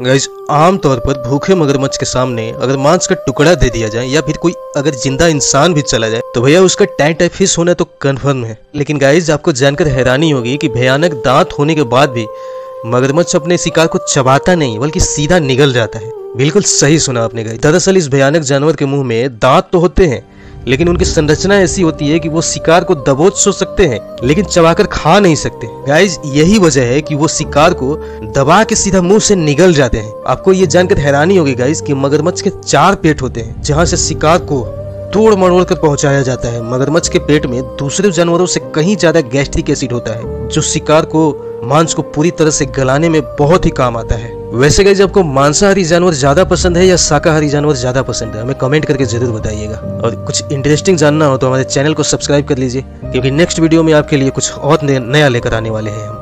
Guys आमतौर पर भूखे मगरमच्छ के सामने अगर मांस का टुकड़ा दे दिया जाए या फिर कोई अगर ज़िंदा इंसान भी चला जाए तो भैया उसका टैंक टाइप फ़िश होना तो कन्फर्म है। लेकिन गाइज़ आपको जानकर हैरानी होगी कि भयानक दांत होने के बाद भी मगरमच्छ अपने शिकार को चबाता नहीं, बल्कि सीधा निगल जाता है। बिल्कुल सही सुना आपने गाइज़ दरअसल इस भयानक जानवर के मुँह में दांत तो होते हैं लेकिन उनकी संरचना ऐसी होती है कि वो शिकार को दबोच सो सकते हैं, लेकिन चबाकर खा नहीं सकते। गाइज़ यही वजह है कि वो शिकार को दबा के सीधा मुँह से निगल जाते हैं। आपको ये जानकर हैरानी होगी गाइज़ कि मगरमच्छ के चार पेट होते हैं, जहाँ से शिकार को तोड़ मरोड़ कर पहुँचाया जाता है। मगरमच्छ के पेट में दूसरे जानवरों से कहीं ज़्यादा गैस्ट्रिक एसिड होता है, जो शिकार को मांस को पूरी तरह से गलाने में बहुत ही काम आता है। वैसे गई आपको मांसाहारी जानवर ज़्यादा पसंद है या शाकाहारी जानवर ज़्यादा पसंद है? हमें कमेंट करके ज़रूर बताइएगा। और कुछ इंटरेस्टिंग जानना हो तो हमारे चैनल को सब्सक्राइब कर लीजिए, क्योंकि नेक्स्ट वीडियो में आपके लिए कुछ और नया लेकर आने वाले हैं हम।